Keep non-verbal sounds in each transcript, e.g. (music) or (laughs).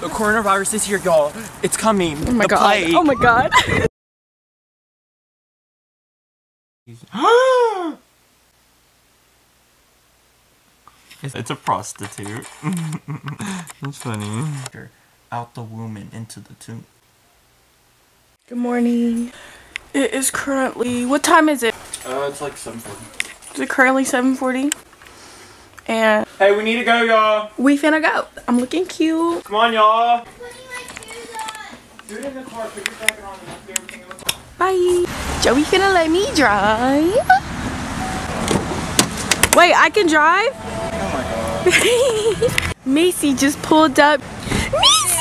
The coronavirus is here, y'all. It's coming. Oh my the god. plague. Oh my god. (gasps) It's a prostitute. (laughs) That's funny. Out the womb and into the tomb. Good morning. It is currently, what time is it? Uh, it's like 7:40. Is it currently 7.40? And Hey, we need to go, y'all. we finna go. I'm looking cute. Come on, y'all. Do it in the car. Put your jacket on and do everything in the car. Bye. Joey finna let me drive. Wait, I can drive? Oh my god. Macy just pulled up. Macy!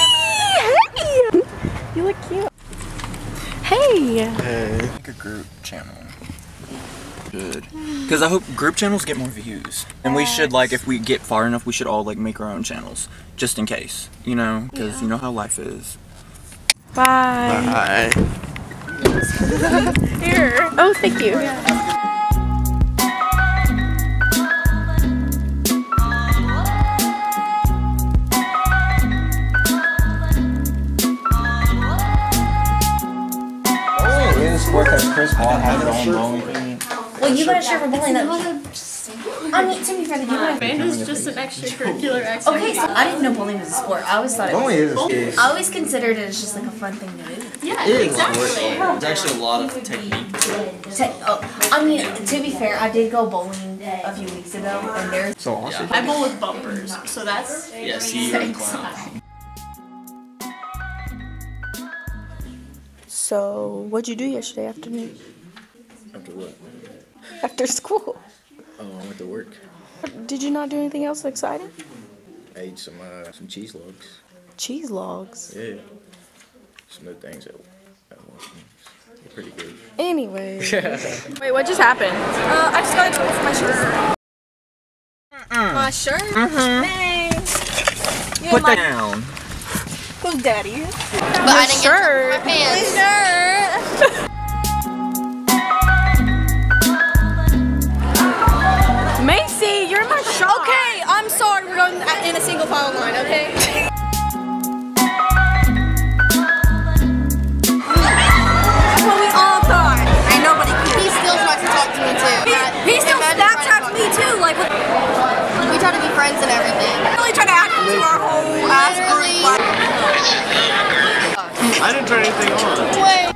Hey! You look cute. Hey! Hey. Make a group channel. Good. Because I hope group channels get more views. And we should, like, if we get far enough, we should all, like, make our own channels. Just in case. You know? Because you know how life is. Bye. Bye. (laughs) Here. Oh, thank you. In sport that Chris Paul has his own bowling thing. Well, you got a shirt for bowling that I mean, to be fair, you got Band is just an extracurricular activity. Okay, so I didn't know bowling was a sport. I always thought it Bowling was. is a sport. I always considered it as just like a fun thing to do. Yeah, It is exactly. It's actually a lot of technique. Te- oh, I mean, to be fair, I did go bowling a few weeks ago, and there's So awesome. I bowl with bumpers, so that's Yeah, see, you're So, what'd you do yesterday afternoon? After what? After school? Oh, I went to work. Did you not do anything else exciting? I ate some uh, some cheese logs. Cheese logs. Yeah. Some new things that. They're pretty good. Anyway. (laughs) Wait, what just happened? Uh, I just got to with my shirt. My shirt? Thanks. Put that down. Who's daddy? But I didn't shirt. get my pants. shirt. Macy, you're my shot. Okay, I'm sorry. We're going in a single file line, okay? I didn't turn anything on. Wait.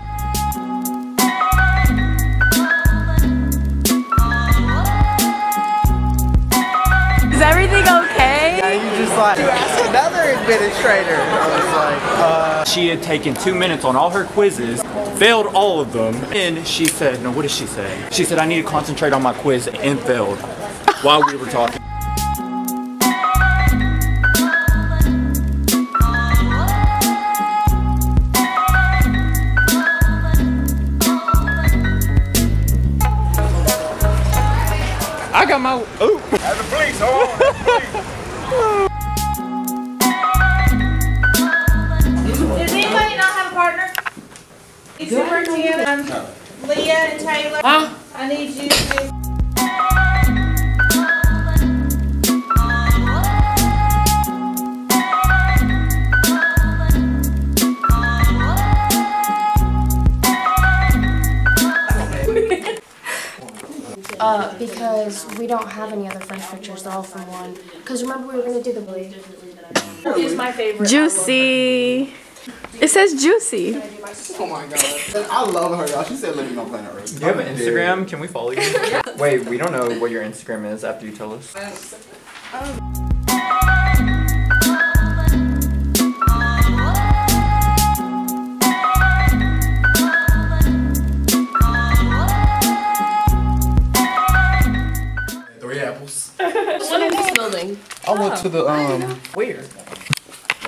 Is everything okay? You just like another administrator. I was like, uh, She had taken two minutes on all her quizzes, failed all of them, and she said, no, what did she say? She said, I need to concentrate on my quiz and failed while we were talking. It's over to you. Um, Leah and Taylor. I need you to. (laughs) uh because we don't have any other French pictures. They're all from one. Because remember we were gonna do the blade. He's my favorite. Juicy. It says juicy. Oh my god. I love her, y'all. She said living on planet Earth. Do you have an Instagram? Can we follow you? (laughs) Wait, we don't know what your Instagram is after you tell us. Three apples. (laughs) What is this building? I went to the um. Where?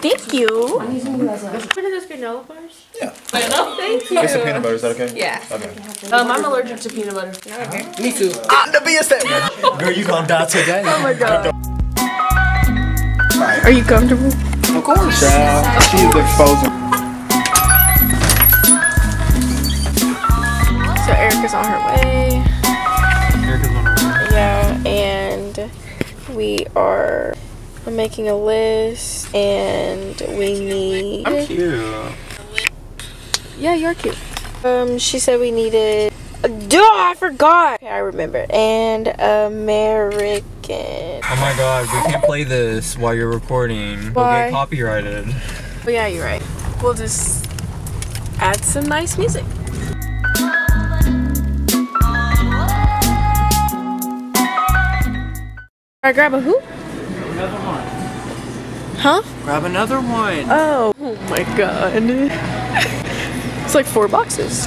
Thank you. What are those granola bars? Yeah. I know. Thank you. It's a peanut butter. Is that okay? Yeah. Okay. Um, I'm allergic to peanut butter. Okay. Me too. (laughs) Ah, the BSF. Girl, you gonna die today. Oh my god. Are you comfortable? Of course, child. She's exposing. So Erica's on her way. Yeah, and we are making a list and we need. I'm cute. Yeah, you're cute. Um, she said we needed. Duh, I forgot. Okay, I remember. And American. Oh my god, we can't play this while you're recording. Why? We'll get copyrighted. Oh yeah, you're right. We'll just add some nice music. I grab a who? Huh? Grab another one. Oh, oh my god. (laughs) it's like four boxes.